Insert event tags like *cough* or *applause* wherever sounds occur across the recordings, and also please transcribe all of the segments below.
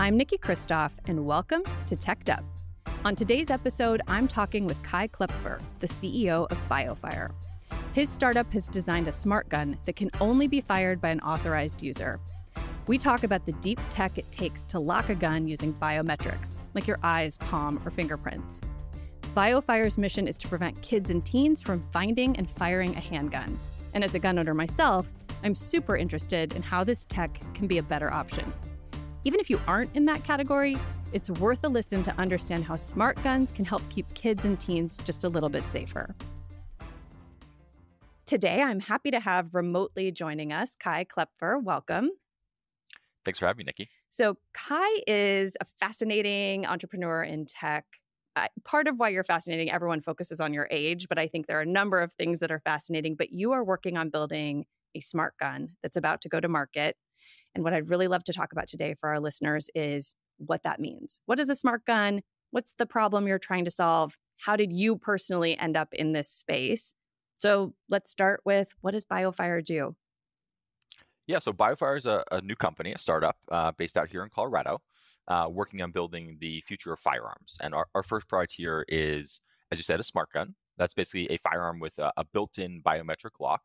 I'm Nikki Christoff, and welcome to Teched Up. On today's episode, I'm talking with Kai Kloepfer, the CEO of BioFire. His startup has designed a smart gun that can only be fired by an authorized user. We talk about the deep tech it takes to lock a gun using biometrics, like your eyes, palm, or fingerprints. BioFire's mission is to prevent kids and teens from finding and firing a handgun. And as a gun owner myself, I'm super interested in how this tech can be a better option. Even if you aren't in that category, it's worth a listen to understand how smart guns can help keep kids and teens just a little bit safer. Today, I'm happy to have remotely joining us Kai Kloepfer. Welcome. Thanks for having me, Nikki. So, Kai is a fascinating entrepreneur in tech. Uh, part of why you're fascinating, everyone focuses on your age, but I think there are a number of things that are fascinating. But you are working on building a smart gun that's about to go to market. And what I'd really love to talk about today for our listeners is what that means. What is a smart gun? What's the problem you're trying to solve? How did you personally end up in this space? So let's start with what does BioFire do? Yeah, so BioFire is a, a new company, a startup uh, based out here in Colorado, uh, working on building the future of firearms. And our, our first product here is, as you said, a smart gun. That's basically a firearm with a, a built in biometric lock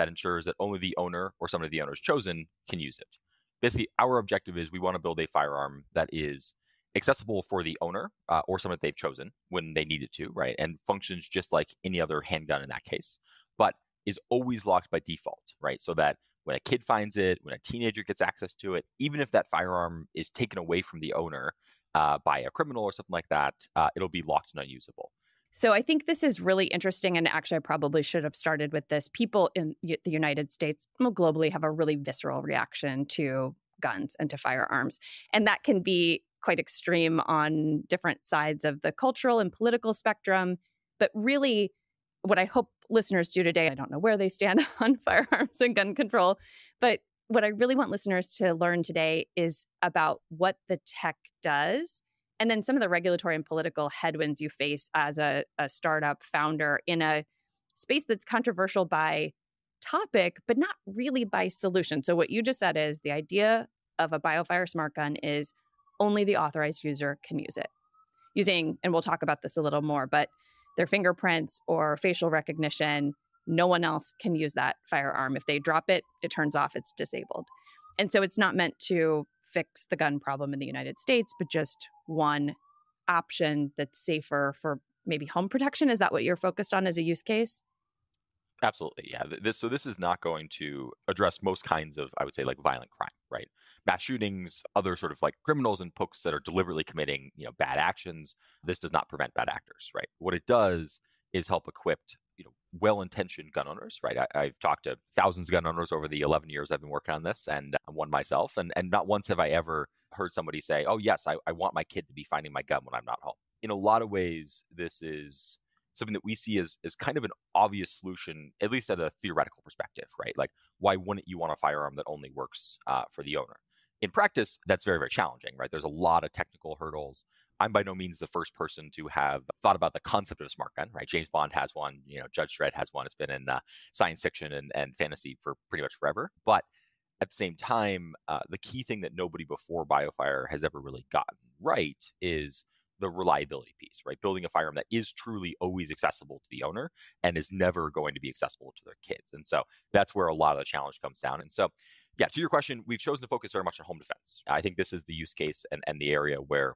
that ensures that only the owner or somebody the owner has chosen can use it. Basically, our objective is we want to build a firearm that is accessible for the owner uh, or someone that they've chosen when they need it to, right? And functions just like any other handgun in that case, but is always locked by default, right? So that when a kid finds it, when a teenager gets access to it, even if that firearm is taken away from the owner uh, by a criminal or something like that, uh, it'll be locked and unusable. So I think this is really interesting. And actually, I probably should have started with this. People in the United States, well, globally, have a really visceral reaction to guns and to firearms. And that can be quite extreme on different sides of the cultural and political spectrum. But really, what I hope listeners do today, I don't know where they stand *laughs* on firearms and gun control, but what I really want listeners to learn today is about what the tech does and then some of the regulatory and political headwinds you face as a, a startup founder in a space that's controversial by topic, but not really by solution. So, what you just said is the idea of a BioFire smart gun is only the authorized user can use it using, and we'll talk about this a little more, but their fingerprints or facial recognition, no one else can use that firearm. If they drop it, it turns off, it's disabled. And so it's not meant to fix the gun problem in the United States, but just one option that's safer for maybe home protection. Is that what you're focused on as a use case? Absolutely, yeah. This so this is not going to address most kinds of, I would say, like violent crime, right? Mass shootings, other sort of like criminals and folks that are deliberately committing, you know, bad actions. This does not prevent bad actors, right? What it does is help equip, you know, well-intentioned gun owners, right? I, have talked to thousands of gun owners over the 11 years I've been working on this, and I'm one myself, and and not once have I ever heard somebody say, "Oh, yes, I, I want my kid to be finding my gun when I'm not home." In a lot of ways, this is something that we see as, as kind of an obvious solution, at least at a theoretical perspective, right? Like, why wouldn't you want a firearm that only works uh, for the owner? In practice, that's very, very challenging, right? There's a lot of technical hurdles. I'm by no means the first person to have thought about the concept of a smart gun, right? James Bond has one, you know, Judge Dredd has one. It's been in uh, science fiction and, and fantasy for pretty much forever. But at the same time, uh, the key thing that nobody before BioFire has ever really gotten right is the reliability piece, right? Building a firearm that is truly always accessible to the owner and is never going to be accessible to their kids. And so that's where a lot of the challenge comes down. And so, yeah, to your question, we've chosen to focus very much on home defense. I think this is the use case and, and the area where,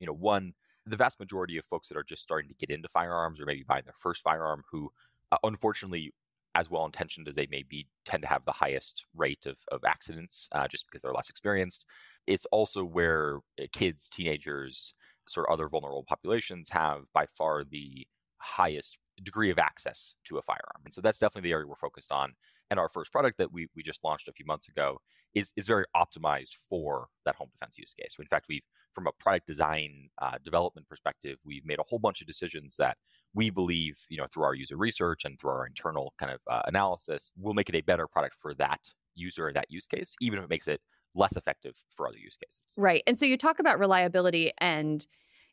you know, one, the vast majority of folks that are just starting to get into firearms or maybe buying their first firearm who uh, unfortunately as well intentioned as they may be, tend to have the highest rate of, of accidents uh, just because they're less experienced. It's also where uh, kids, teenagers, sort of other vulnerable populations have by far the highest degree of access to a firearm. And so that's definitely the area we're focused on. And our first product that we, we just launched a few months ago is, is very optimized for that home defense use case. In fact, we've, from a product design uh, development perspective, we've made a whole bunch of decisions that we believe, you know, through our user research and through our internal kind of uh, analysis, will make it a better product for that user and that use case, even if it makes it less effective for other use cases. Right. And so you talk about reliability and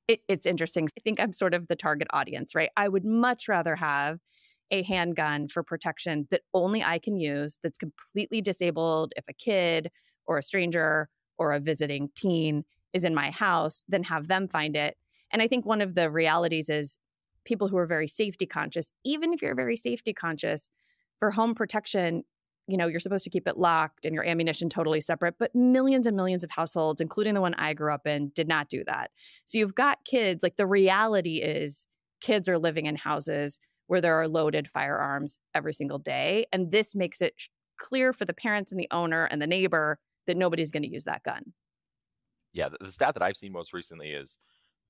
it, it's interesting. I think I'm sort of the target audience, right? I would much rather have a handgun for protection that only I can use that's completely disabled if a kid or a stranger or a visiting teen is in my house than have them find it. And I think one of the realities is people who are very safety conscious, even if you're very safety conscious, for home protection, you know, you're supposed to keep it locked and your ammunition totally separate, but millions and millions of households, including the one I grew up in, did not do that. So you've got kids, like the reality is kids are living in houses where there are loaded firearms every single day. And this makes it clear for the parents and the owner and the neighbor that nobody's going to use that gun. Yeah, the, stat that I've seen most recently is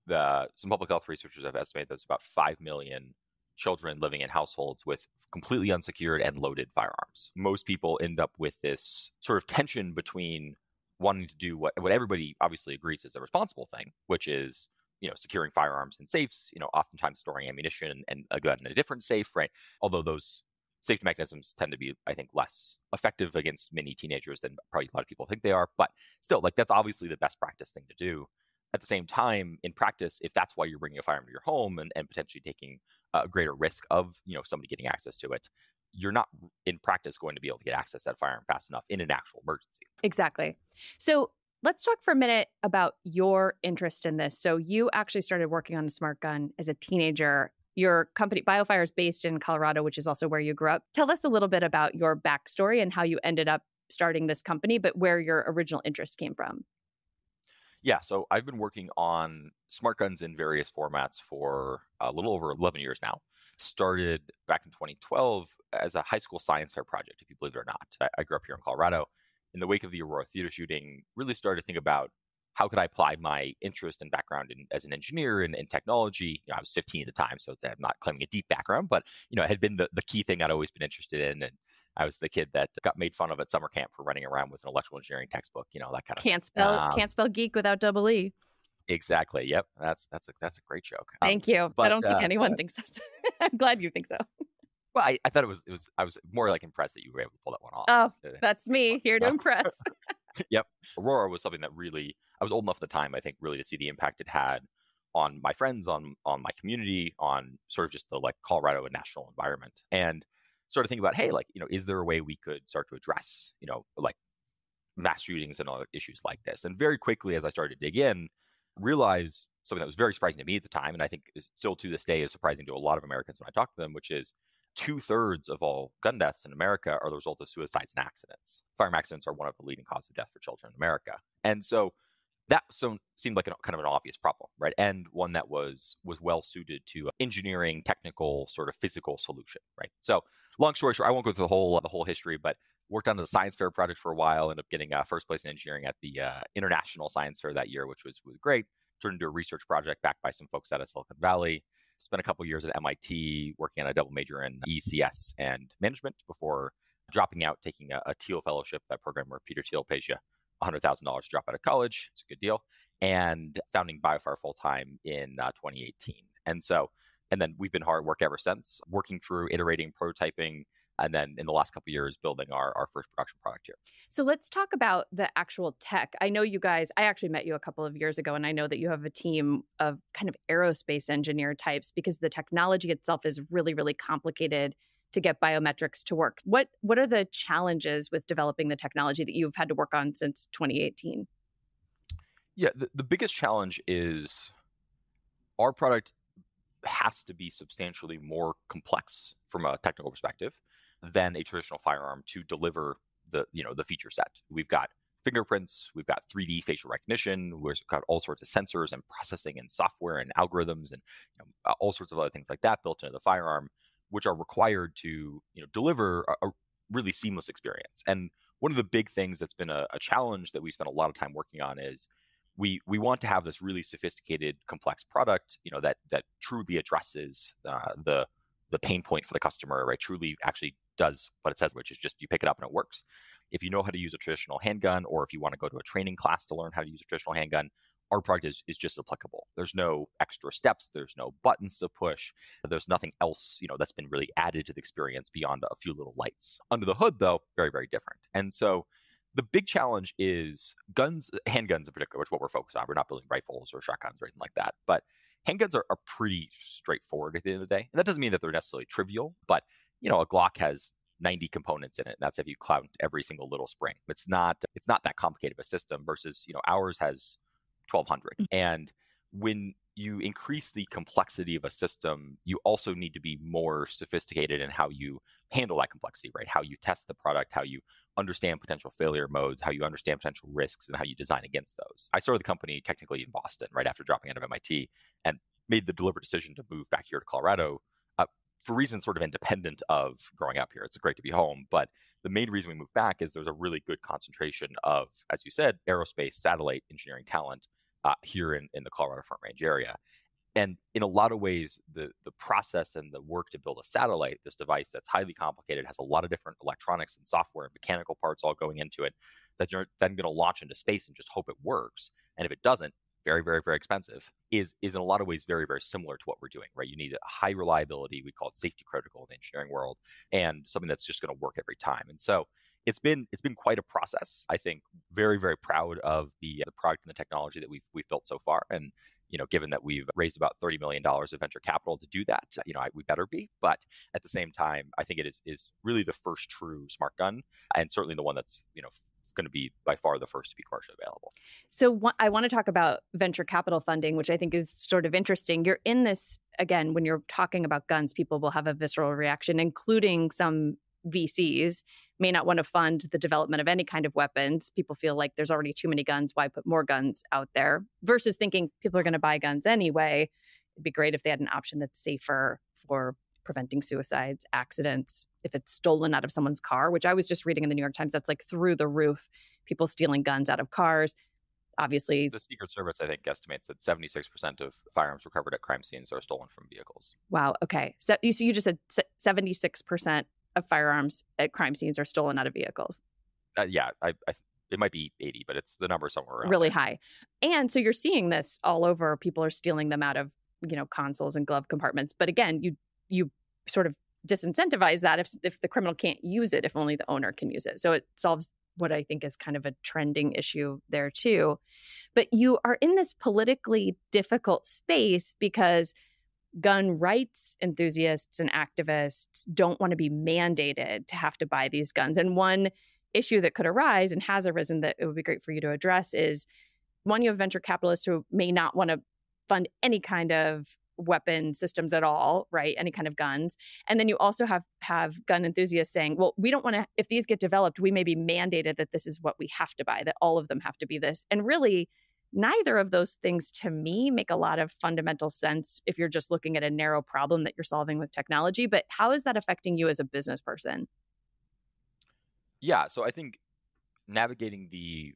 the some public health researchers have estimated there's about 5 million children living in households with completely unsecured and loaded firearms. Most people end up with this sort of tension between wanting to do what, what everybody obviously agrees is a responsible thing, which is you know securing firearms in safes, you know, oftentimes storing ammunition and a gun in a different safe, right? Although those safety mechanisms tend to be, I think, less effective against many teenagers than probably a lot of people think they are. But still, like that's obviously the best practice thing to do at the same time in practice if that's why you're bringing a firearm to your home and, and potentially taking a greater risk of you know somebody getting access to it you're not in practice going to be able to get access to that firearm fast enough in an actual emergency. Exactly. So let's talk for a minute about your interest in this. So you actually started working on a smart gun as a teenager. Your company biofire is based in colorado which is also where you grew up. Tell us a little bit about your backstory and how you ended up starting this company but where your original interest came from yeah, so I've been working on smart guns in various formats for a little over 11 years now. Started back in 2012 as a high school science fair project, if you believe it or not. I, grew up here in Colorado. In the wake of the Aurora theater shooting, really started to think about how could I apply my interest and background in, as an engineer and in, in, technology? You know, I was 15 at the time, so I'm not claiming a deep background, but you know, it had been the, the key thing I'd always been interested in. And I was the kid that got made fun of at summer camp for running around with an electrical engineering textbook, you know, that kind of can't spell um, can't spell geek without double E. Exactly. Yep. That's that's a that's a great joke. Um, Thank you. But, I don't think uh, anyone uh, thinks so. *laughs* I'm glad you think so. Well, I, I, thought it was it was I was more like impressed that you were able to pull that one off. Oh, that's me here to impress. *laughs* yep. Aurora was something that really I was old enough at the time, I think, really to see the impact it had on my friends, on on my community, on sort of just the like Colorado and national environment. And sort of think about, hey, like, you know, is there a way we could start to address, you know, like mass shootings and other issues like this? And very quickly, as I started to dig in, realized something that was very surprising to me at the time, and I think is still to this day is surprising to a lot of Americans when I talk to them, which is two thirds of all gun deaths in America are the result of suicides and accidents. Firearm accidents are one of the leading causes of death for children in America. And so that so seemed like an, kind of an obvious problem, right? And one that was was well suited to engineering, technical, sort of physical solution, right? So, long story short, I won't go through the whole the whole history, but worked on the science fair project for a while. Ended up getting uh, first place in engineering at the uh, international science fair that year, which was was great. Turned into a research project backed by some folks out of Silicon Valley. Spent a couple years at MIT working on a double major in ECS and management before dropping out, taking a, a Thiel fellowship, that program where Peter Thiel pays you $100,000 drop out of college. It's a good deal. And founding Biofire full time in uh, 2018. And so, and then we've been hard at work ever since, working through iterating, prototyping, and then in the last couple years building our, our first production product here so let's talk about the actual tech i know you guys i actually met you a couple of years ago and i know that you have a team of kind of aerospace engineer types because the technology itself is really really complicated to get biometrics to work. What what are the challenges with developing the technology that you've had to work on since 2018? Yeah, the, the biggest challenge is our product has to be substantially more complex from a technical perspective than a traditional firearm to deliver the you know the feature set. We've got fingerprints, we've got 3D facial recognition, we've got all sorts of sensors and processing and software and algorithms and you know, all sorts of other things like that built into the firearm which are required to you know deliver a, a really seamless experience. And one of the big things that's been a, a, challenge that we spent a lot of time working on is we we want to have this really sophisticated, complex product, you know, that that truly addresses uh, the the pain point for the customer, right? Truly actually does what it says, which is just you pick it up and it works. If you know how to use a traditional handgun, or if you want to go to a training class to learn how to use a traditional handgun, our product is, is just applicable. There's no extra steps. There's no buttons to push. There's nothing else, you know, that's been really added to the experience beyond a few little lights. Under the hood, though, very, very different. And so the big challenge is guns, uh, handguns in particular, which is what we're focused on. We're not building rifles or shotguns or anything like that. But handguns are, are pretty straightforward at the end of the day. And that doesn't mean that they're necessarily trivial, but you know, a Glock has 90 components in it. And that's if you count every single little spring. It's not it's not that complicated of a system versus, you know, ours has 1200. Mm-hmm. And when you increase the complexity of a system, you also need to be more sophisticated in how you handle that complexity, right? How you test the product, how you understand potential failure modes, how you understand potential risks, and how you design against those. I started the company technically in Boston right after dropping out of MIT and made the deliberate decision to move back here to Colorado for reasons sort of independent of growing up here. It's great to be home, but the main reason we moved back is there's a really good concentration of, as you said, aerospace satellite engineering talent uh, here in, in the Colorado Front Range area. And in a lot of ways, the, the process and the work to build a satellite, this device that's highly complicated, has a lot of different electronics and software and mechanical parts all going into it that you're then going to launch into space and just hope it works. And if it doesn't, very, very, very expensive, is is in a lot of ways very, very similar to what we're doing, right? You need a high reliability, we call it safety critical in the engineering world, and something that's just going to work every time. And so it's been it's been quite a process. I think very very proud of the the product and the technology that we've we've built so far, and you know, given that we've raised about thirty million dollars of venture capital to do that, you know, I, we better be. But at the same time, I think it is is really the first true smart gun, and certainly the one that's you know going to be by far the first to be commercially available. So wh- I want to talk about venture capital funding, which I think is sort of interesting. You're in this again when you're talking about guns, people will have a visceral reaction, including some VCs may not want to fund the development of any kind of weapons. People feel like there's already too many guns. Why put more guns out there? Versus thinking people are going to buy guns anyway. It'd be great if they had an option that's safer for preventing suicides, accidents, if it's stolen out of someone's car, which I was just reading in the New York Times, that's like through the roof. People stealing guns out of cars. Obviously, the Secret Service, I think, estimates that 76% of firearms recovered at crime scenes are stolen from vehicles. Wow. Okay. So you, so you just said 76% of firearms at crime scenes are stolen out of vehicles. Uh, yeah, I, I, it might be 80, but it's the number somewhere around. Really high. And so you're seeing this all over. People are stealing them out of, you know, consoles and glove compartments. But again, you you sort of disincentivize that if if the criminal can't use it, if only the owner can use it. So it solves what I think is kind of a trending issue there too. But you are in this politically difficult space because gun rights enthusiasts and activists don't want to be mandated to have to buy these guns. And one issue that could arise and has arisen that it would be great for you to address is one, you have venture capitalists who may not want to fund any kind of weapon systems at all, right? Any kind of guns. And then you also have have gun enthusiasts saying, well, we don't want to if these get developed, we may be mandated that this is what we have to buy, that all of them have to be this. And really neither of those things to me make a lot of fundamental sense if you're just looking at a narrow problem that you're solving with technology. But how is that affecting you as a business person? Yeah, so I think navigating the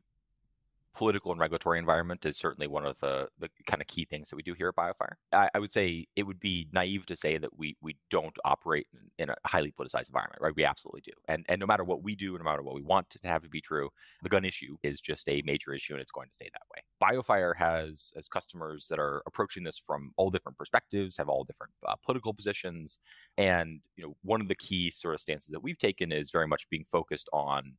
political and regulatory environment is certainly one of the, the kind of key things that we do here at BioFire. I, I, would say it would be naive to say that we we don't operate in, in, a highly politicized environment, right? We absolutely do. And and no matter what we do, no matter what we want to have to be true, the gun issue is just a major issue and it's going to stay that way. BioFire has as customers that are approaching this from all different perspectives, have all different uh, political positions, and you know one of the key sort of stances that we've taken is very much being focused on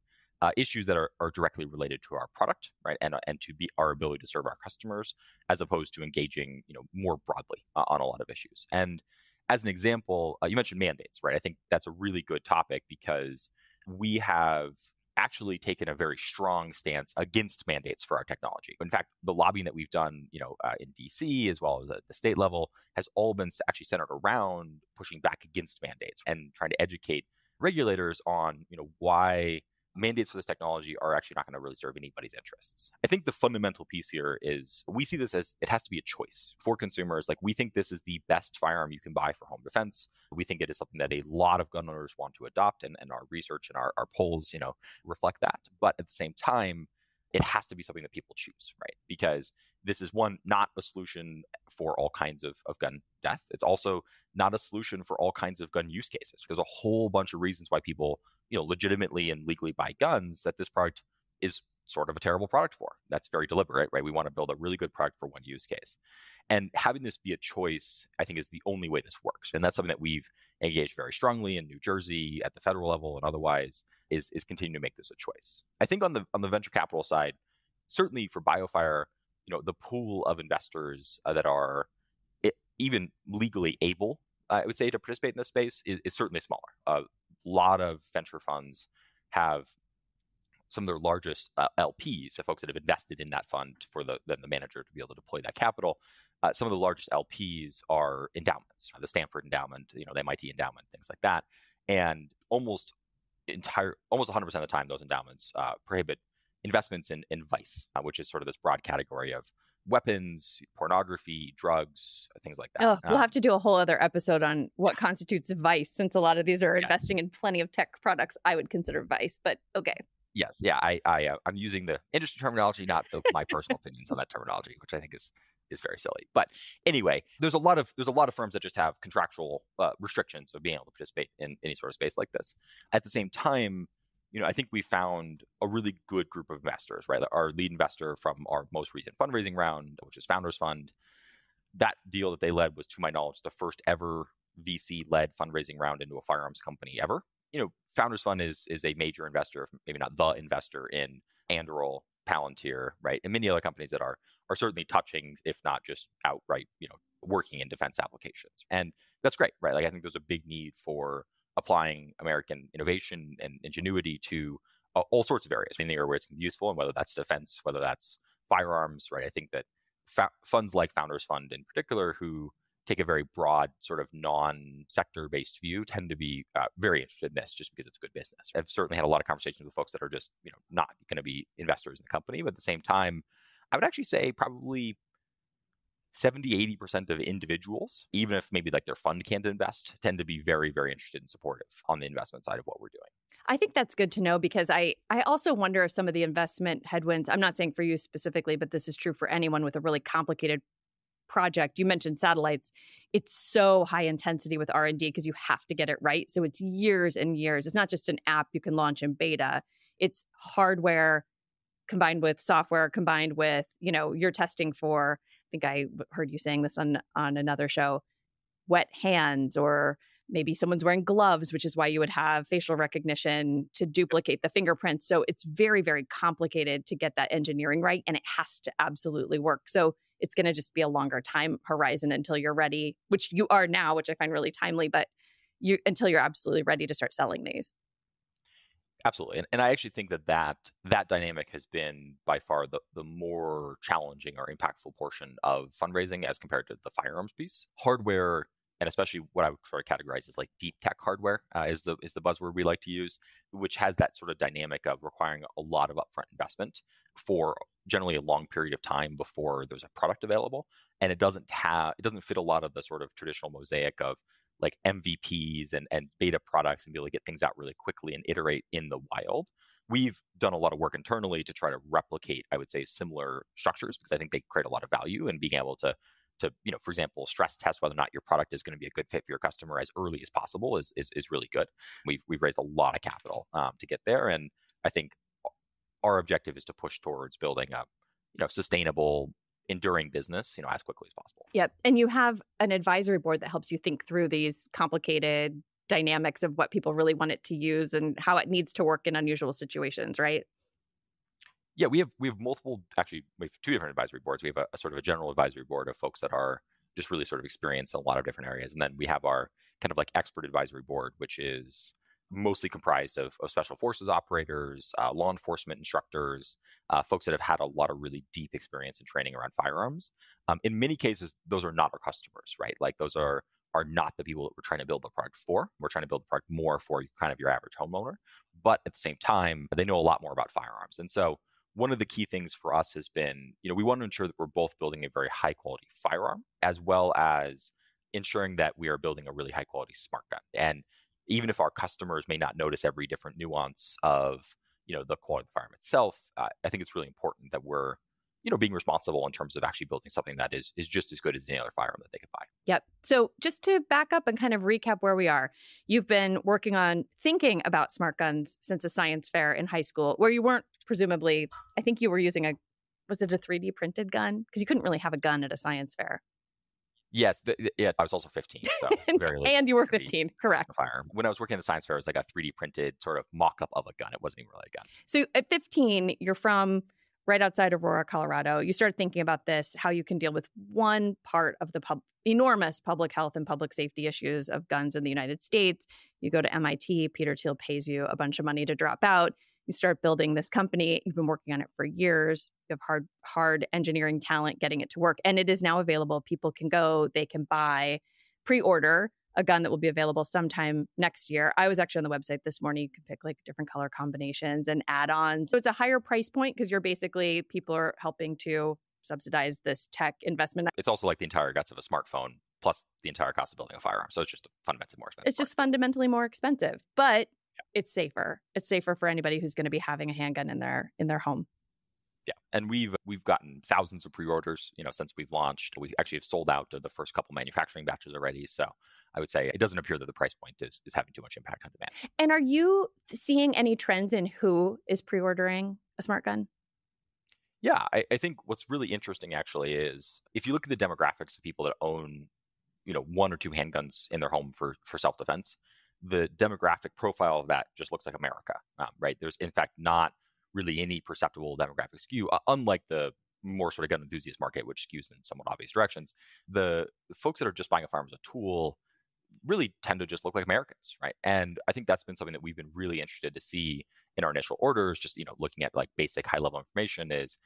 uh, issues that are, are directly related to our product, right, and uh, and to the our ability to serve our customers, as opposed to engaging, you know, more broadly uh, on a lot of issues. And as an example, uh, you mentioned mandates, right? I think that's a really good topic because we have actually taken a very strong stance against mandates for our technology. In fact, the lobbying that we've done, you know, uh, in DC as well as at the state level, has all been actually centered around pushing back against mandates and trying to educate regulators on, you know, why mandates for this technology are actually not going to really serve anybody's interests. I think the fundamental piece here is we see this as it has to be a choice for consumers. Like we think this is the best firearm you can buy for home defense. We think it is something that a lot of gun owners want to adopt, and, and our research and our, our polls, you know, reflect that. But at the same time, it has to be something that people choose, right? Because this is one, not a solution for all kinds of, of gun death. It's also not a solution for all kinds of gun use cases. There's a whole bunch of reasons why people you know legitimately and legally buy guns that this product is sort of a terrible product for. That's very deliberate, right? We want to build a really good product for one use case. And having this be a choice, I think, is the only way this works. And that's something that we've engaged very strongly in New Jersey at the federal level and otherwise is is continuing to make this a choice. I think on the on the venture capital side, certainly for BioFire, you know, the pool of investors uh, that are even legally able, I would say, to participate in this space is, is certainly smaller. A lot of venture funds have some of their largest uh, LPs, the folks that have invested in that fund for the then the manager to be able to deploy that capital. Uh, some of the largest LPs are endowments, the Stanford Endowment, you know, the MIT Endowment, things like that, and almost entire, almost 100% of the time, those endowments uh, prohibit investments in, in vice, uh, which is sort of this broad category of weapons, pornography, drugs, things like that. Oh, we'll um, have to do a whole other episode on what constitutes vice, since a lot of these are yes. investing in plenty of tech products I would consider vice. But okay. Yes, yeah, I, I, uh, I'm using the industry terminology, not the, my personal opinions on that terminology, which I think is is very silly. But anyway, there's a lot of there's a lot of firms that just have contractual uh, restrictions of being able to participate in any sort of space like this. At the same time, you know, I think we found a really good group of investors, right? Our lead investor from our most recent fundraising round, which is Founders Fund, that deal that they led was, to my knowledge, the first ever VC-led fundraising round into a firearms company ever. You know, Founders Fund is is a major investor, maybe not the investor in Anduril, Palantir, right, and many other companies that are are certainly touching, if not just outright, you know, working in defense applications, and that's great, right? Like I think there's a big need for applying American innovation and ingenuity to uh, all sorts of areas, in the area where it's useful, and whether that's defense, whether that's firearms, right? I think that fa- funds like Founders Fund, in particular, who take a very broad sort of non-sector based view tend to be uh, very interested in this just because it's good business i've certainly had a lot of conversations with folks that are just you know not going to be investors in the company but at the same time i would actually say probably 70 80% of individuals even if maybe like their fund can't invest tend to be very very interested and supportive on the investment side of what we're doing. I think that's good to know because I I also wonder if some of the investment headwinds I'm not saying for you specifically but this is true for anyone with a really complicated project. You mentioned satellites. It's so high intensity with r&d because you have to get it right. So it's years and years. It's not just an app you can launch in beta. It's hardware combined with software combined with you know you're testing for think i heard you saying this on on another show wet hands or maybe someone's wearing gloves which is why you would have facial recognition to duplicate the fingerprints. So it's very very complicated to get that engineering right and it has to absolutely work. So it's going to just be a longer time horizon until you're ready which you are now which i find really timely but you until you're absolutely ready to start selling these Absolutely, and, and I actually think that that that dynamic has been by far the the more challenging or impactful portion of fundraising as compared to the firearms piece. Hardware, and especially what I would sort of categorize as like deep tech hardware, uh, is the is the buzzword we like to use, which has that sort of dynamic of requiring a lot of upfront investment for generally a long period of time before there's a product available, and it doesn't have it doesn't fit a lot of the sort of traditional mosaic of like MVPs and, and beta products and be able to get things out really quickly and iterate in the wild. We've done a lot of work internally to try to replicate, I would say, similar structures because I think they create a lot of value in being able to to, you know, for example, stress test whether or not your product is going to be a good fit for your customer as early as possible is is, is really good. We've we've raised a lot of capital um, to get there, and I think our objective is to push towards building a you know sustainable enduring business, you know, as quickly as possible. Yep. And you have an advisory board that helps you think through these complicated dynamics of what people really want it to use and how it needs to work in unusual situations, right? Yeah, we have we have multiple actually we have two different advisory boards. We have a, a sort of a general advisory board of folks that are just really sort of experienced in a lot of different areas. And then we have our kind of like expert advisory board, which is mostly comprised of, of special forces operators, uh, law enforcement instructors, uh, folks that have had a lot of really deep experience and training around firearms. Um, in many cases, those are not our customers, right? Like those are are not the people that we're trying to build the product for. We're trying to build the product more for kind of your average homeowner, but at the same time, they know a lot more about firearms. And so, one of the key things for us has been, you know, we want to ensure that we're both building a very high quality firearm as well as ensuring that we are building a really high quality smart gun. And even if our customers may not notice every different nuance of you know the quality of the firearm itself, uh, I think it's really important that we're you know being responsible in terms of actually building something that is is just as good as any other firearm that they could buy. Yep. So just to back up and kind of recap where we are, you've been working on thinking about smart guns since a science fair in high school, where you weren't presumably. I think you were using a was it a 3D printed gun because you couldn't really have a gun at a science fair. Yes, yeah, I was also 15, so *laughs* very late. and you were 15, correct? Fire. When I was working at the science fair, it was like a 3D printed sort of mock-up of a gun. It wasn't even really a gun. So at 15, you're from right outside Aurora, Colorado. You start thinking about this, how you can deal with one part of the pub- enormous public health and public safety issues of guns in the United States. You go to MIT, Peter Thiel pays you a bunch of money to drop out. You start building this company. You've been working on it for years. You have hard, hard engineering talent getting it to work. And it is now available. People can go, they can buy, pre order a gun that will be available sometime next year. I was actually on the website this morning. You can pick like different color combinations and add ons. So it's a higher price point because you're basically, people are helping to subsidize this tech investment. It's also like the entire guts of a smartphone plus the entire cost of building a firearm. So it's just fundamentally more expensive. It's just fundamentally more expensive, but. It's safer. It's safer for anybody who's going to be having a handgun in their in their home. Yeah, and we've we've gotten thousands of pre-orders, you know, since we've launched. We actually have sold out of the first couple manufacturing batches already. So I would say it doesn't appear that the price point is is having too much impact on demand. And are you seeing any trends in who is pre-ordering a smart gun? Yeah, I, I think what's really interesting actually is if you look at the demographics of people that own, you know, one or two handguns in their home for for self-defense, the demographic profile of that just looks like America, um, right? There's in fact not really any perceptible demographic skew, uh, unlike the more sort of gun enthusiast market, which skews in somewhat obvious directions. The, the folks that are just buying a firearm as a tool really tend to just look like Americans, right? And I think that's been something that we've been really interested to see in our initial orders. Just you know, looking at like basic high level information is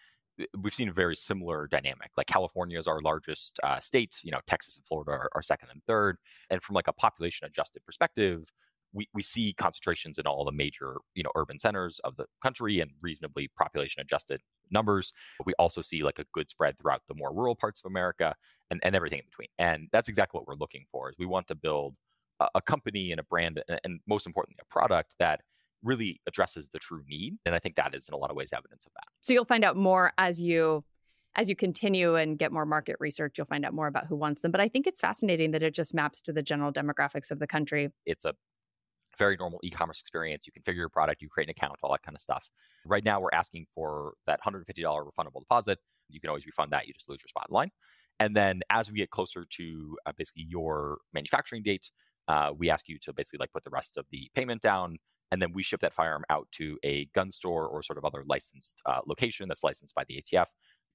we've seen a very similar dynamic. Like California is our largest uh, state. You know, Texas and Florida are, are second and third. And from like a population adjusted perspective, we, we see concentrations in all the major you know urban centers of the country and reasonably population adjusted numbers but we also see like a good spread throughout the more rural parts of america and, and everything in between and that's exactly what we're looking for is we want to build a, a company and a brand and, and most importantly a product that really addresses the true need and i think that is in a lot of ways evidence of that so you'll find out more as you as you continue and get more market research, you'll find out more about who wants them. But I think it's fascinating that it just maps to the general demographics of the country. It's a very normal e-commerce experience. You configure your product, you create an account, all that kind of stuff. Right now, we're asking for that $150 refundable deposit. You can always refund that. You just lose your spot in line. And then as we get closer to uh, basically your manufacturing date, uh, we ask you to basically like put the rest of the payment down. And then we ship that firearm out to a gun store or sort of other licensed uh, location that's licensed by the ATF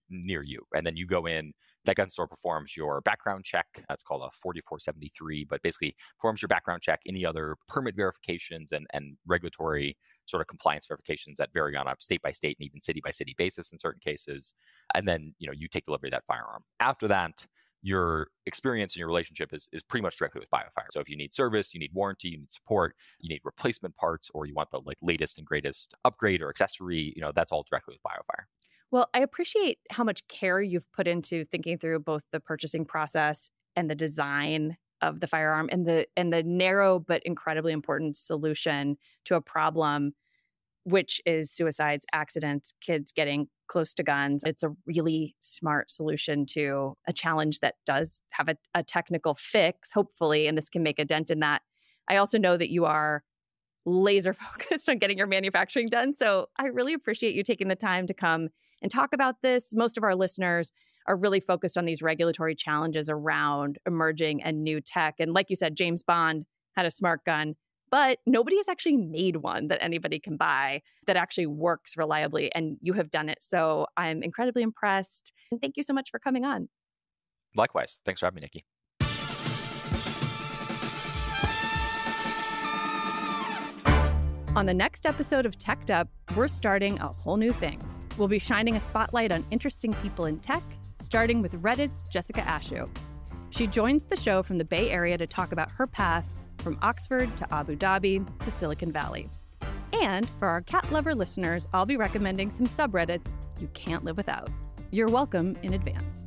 near you. And then you go in, that gun store performs your background check. That's called a 4473, but basically performs your background check, any other permit verifications and, and regulatory sort of compliance verifications that vary on a state by state and even city by city basis in certain cases. And then, you know, you take delivery of that firearm. After that, your experience and your relationship is, is pretty much directly with BioFire. So if you need service, you need warranty, you need support, you need replacement parts, or you want the like latest and greatest upgrade or accessory, you know, that's all directly with BioFire. Well, I appreciate how much care you've put into thinking through both the purchasing process and the design of the firearm and the and the narrow but incredibly important solution to a problem which is suicides, accidents, kids getting close to guns. It's a really smart solution to a challenge that does have a, a technical fix, hopefully, and this can make a dent in that. I also know that you are laser *laughs* focused on getting your manufacturing done. So I really appreciate you taking the time to come and talk about this. Most of our listeners are really focused on these regulatory challenges around emerging and new tech. And like you said, James Bond had a smart gun, but nobody has actually made one that anybody can buy that actually works reliably. And you have done it. So I'm incredibly impressed. And thank you so much for coming on. Likewise. Thanks for having me, Nikki. On the next episode of Teched Up, we're starting a whole new thing. We'll be shining a spotlight on interesting people in tech, starting with Reddit's Jessica Ashooh. She joins the show from the Bay Area to talk about her path from Oxford to Abu Dhabi to Silicon Valley. And for our cat lover listeners, I'll be recommending some subreddits you can't live without. You're welcome in advance.